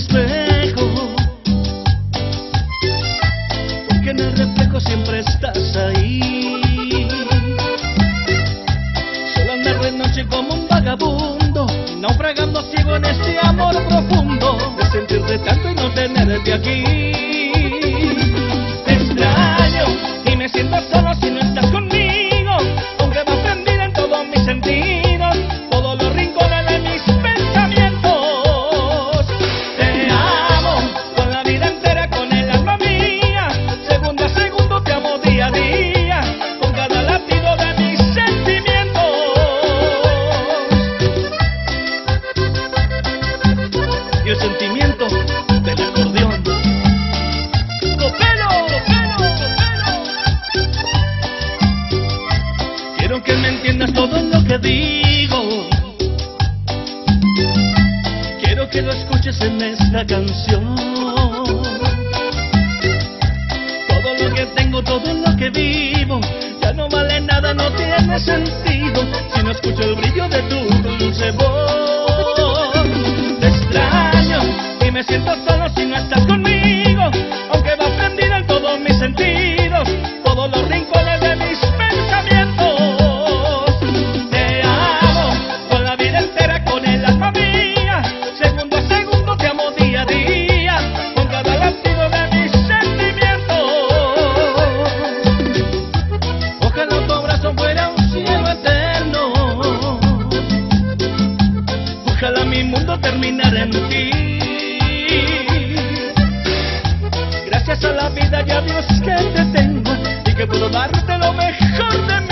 espejo, que en el reflejo siempre estás ahí. Solo andar de noche como un vagabundo, naufragando ciego en este amor profundo, de sentirte tanto y no tenerte aquí. Que me entiendas todo lo que digo. Quiero que lo escuches en esta canción. Todo lo que tengo, todo lo que vivo, ya no vale nada, no tiene sentido si no escucho el brillo de tu dulce voz. Te extraño y me siento solo si no estás conmigo, mundo terminara en ti. Gracias a la vida y a Dios que te tengo y que puedo darte lo mejor de mí.